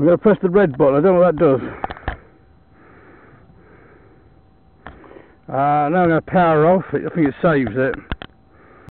I'm going to press the red button, I don't know what that does. Uh, now I'm going to power off, I think it saves it.